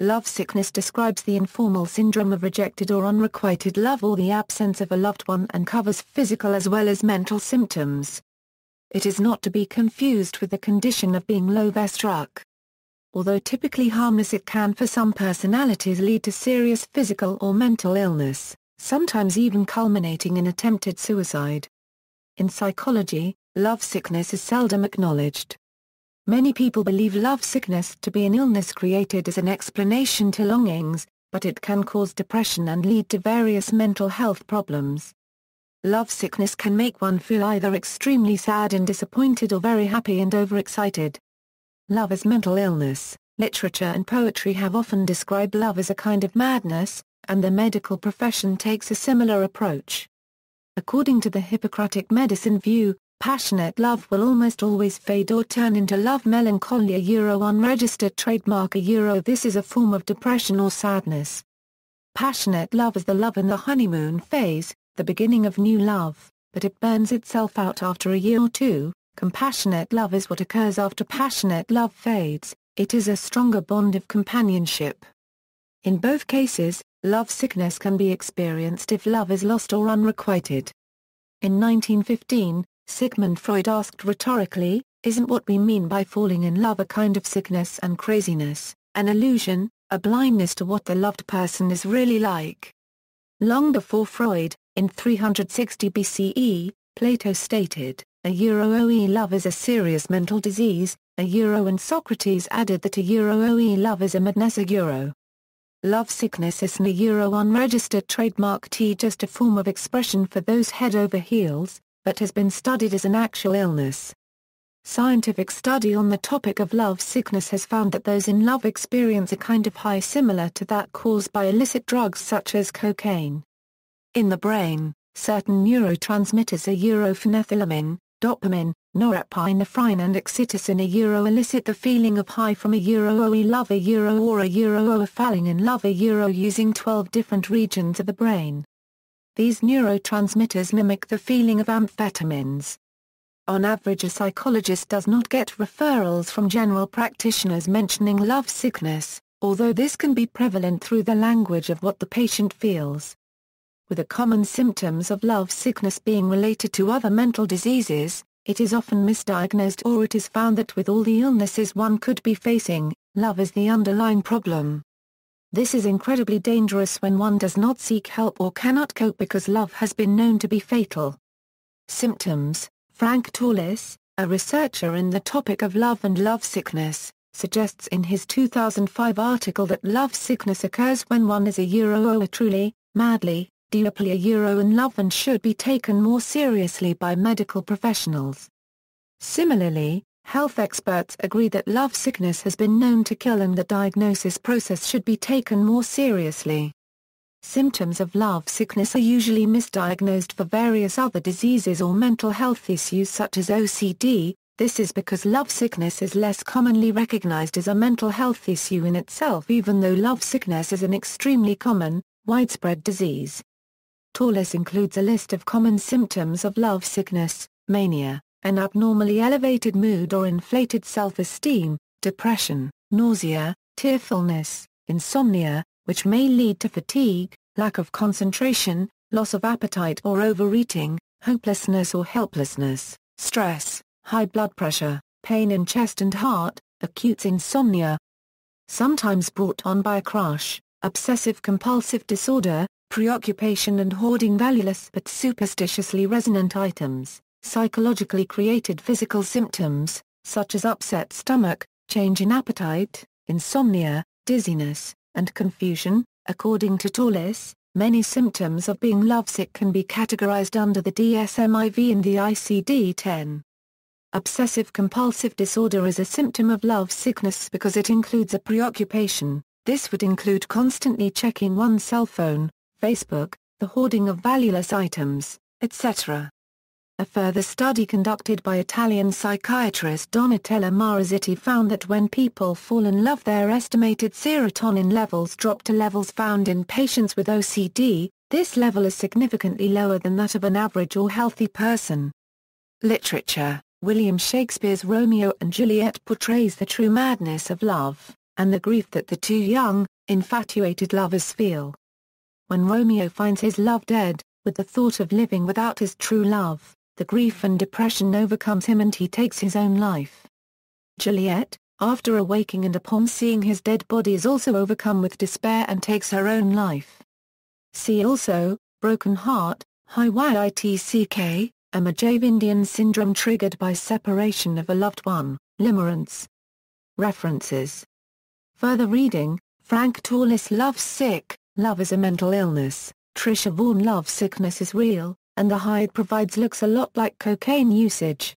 lovesickness describes the informal syndrome of rejected or unrequited love or the absence of a loved one and covers physical as well as mental symptoms. It is not to be confused with the condition of being love-struck. Although typically harmless it can for some personalities lead to serious physical or mental illness, sometimes even culminating in attempted suicide. In psychology, lovesickness is seldom acknowledged. Many people believe lovesickness to be an illness created as an explanation to longings, but it can cause depression and lead to various mental health problems. Lovesickness can make one feel either extremely sad and disappointed or very happy and overexcited. Love as mental illness, literature and poetry have often described love as a kind of madness, and the medical profession takes a similar approach. According to the Hippocratic medicine view, passionate love will almost always fade or turn into love melancholia. Euro unregistered trademark a Euro this is a form of depression or sadness. Passionate love is the love in the honeymoon phase, the beginning of new love, but it burns itself out after a year or two. Compassionate love is what occurs after passionate love fades, it is a stronger bond of companionship. In both cases, love sickness can be experienced if love is lost or unrequited. In 1915, Sigmund Freud asked rhetorically, isn't what we mean by falling in love a kind of sickness and craziness, an illusion, a blindness to what the loved person is really like? Long before Freud, in 360 BCE, Plato stated, a Euro OE love is a serious mental disease, a Euro and Socrates added that a Euro OE love is a madness a Euro. Love sickness is an a Euro unregistered trademark T just a form of expression for those head over heels, but has been studied as an actual illness. Scientific study on the topic of love sickness has found that those in love experience a kind of high similar to that caused by illicit drugs such as cocaine. In the brain, certain neurotransmitters a europhenethylamine, dopamine, norepinephrine and oxytocin a euro elicit the feeling of high from a euro oe love a euro or a euro in love a euro using 12 different regions of the brain. These neurotransmitters mimic the feeling of amphetamines. On average a psychologist does not get referrals from general practitioners mentioning love sickness, although this can be prevalent through the language of what the patient feels with the common symptoms of love sickness being related to other mental diseases, it is often misdiagnosed or it is found that with all the illnesses one could be facing, love is the underlying problem. This is incredibly dangerous when one does not seek help or cannot cope because love has been known to be fatal. Symptoms Frank Tallis, a researcher in the topic of love and love sickness, suggests in his 2005 article that love sickness occurs when one is a Euro oh, or truly, madly, deeply a euro in love and should be taken more seriously by medical professionals. Similarly, health experts agree that love sickness has been known to kill and the diagnosis process should be taken more seriously. Symptoms of love sickness are usually misdiagnosed for various other diseases or mental health issues such as OCD, this is because love sickness is less commonly recognized as a mental health issue in itself even though love sickness is an extremely common, widespread disease. Tallis includes a list of common symptoms of love sickness, mania, an abnormally elevated mood or inflated self-esteem, depression, nausea, tearfulness, insomnia, which may lead to fatigue, lack of concentration, loss of appetite or overeating, hopelessness or helplessness, stress, high blood pressure, pain in chest and heart, acute insomnia. Sometimes brought on by a crush, obsessive-compulsive disorder, preoccupation and hoarding valueless but superstitiously resonant items, psychologically created physical symptoms, such as upset stomach, change in appetite, insomnia, dizziness, and confusion. According to Tallis, many symptoms of being lovesick can be categorized under the DSM-IV and the ICD-10. Obsessive-compulsive disorder is a symptom of love sickness because it includes a preoccupation, this would include constantly checking one's cell phone, Facebook, the hoarding of valueless items, etc. A further study conducted by Italian psychiatrist Donatella Marazziti found that when people fall in love their estimated serotonin levels drop to levels found in patients with OCD, this level is significantly lower than that of an average or healthy person. Literature William Shakespeare's Romeo and Juliet portrays the true madness of love. and the grief that the two young, infatuated lovers feel. When Romeo finds his love dead, with the thought of living without his true love, the grief and depression overcomes him and he takes his own life. Juliet, after awaking and upon seeing his dead body is also overcome with despair and takes her own life. See also, Broken Heart, HYYITCK, a Majevandian syndrome triggered by separation of a loved one, limerence. References. Further reading, Frank Tallis Love Sick, Love is a Mental Illness, Trisha Vaughan Love Sickness is Real, and the hide provides looks a lot like cocaine usage.